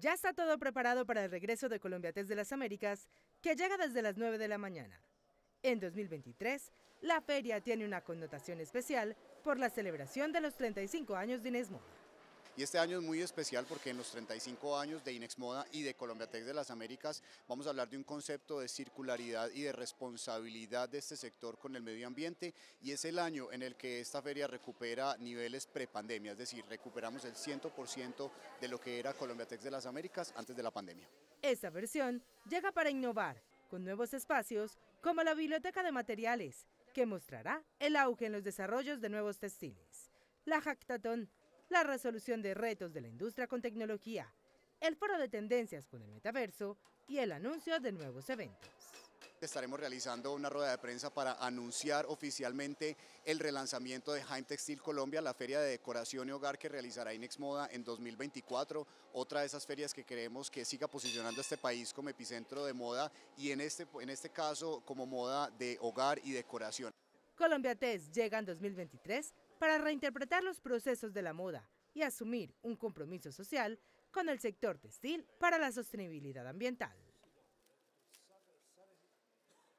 Ya está todo preparado para el regreso de Colombia Test de las Américas, que llega desde las 9 de la mañana. En 2023, la feria tiene una connotación especial por la celebración de los 35 años de Inés Moda. Y este año es muy especial porque en los 35 años de Inex Moda y de Colombia Tech de las Américas vamos a hablar de un concepto de circularidad y de responsabilidad de este sector con el medio ambiente y es el año en el que esta feria recupera niveles prepandemia, es decir, recuperamos el 100% de lo que era Colombia Tech de las Américas antes de la pandemia. Esta versión llega para innovar con nuevos espacios como la Biblioteca de Materiales, que mostrará el auge en los desarrollos de nuevos textiles, la Jactatón, la resolución de retos de la industria con tecnología, el foro de tendencias con el metaverso y el anuncio de nuevos eventos. Estaremos realizando una rueda de prensa para anunciar oficialmente el relanzamiento de Jaime Textil Colombia, la feria de decoración y hogar que realizará Inex Moda en 2024, otra de esas ferias que queremos que siga posicionando a este país como epicentro de moda y en este, en este caso como moda de hogar y decoración. Colombia Test llega en 2023 para reinterpretar los procesos de la moda y asumir un compromiso social con el sector textil para la sostenibilidad ambiental.